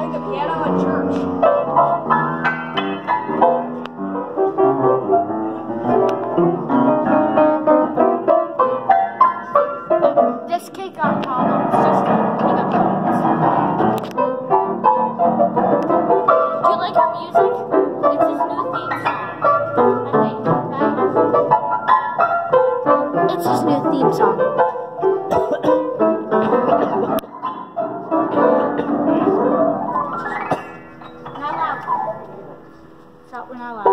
playing the piano church. This kid got problems. Just. Do you like her music? It's his new theme song. Right? It's his new theme song. saƙunawa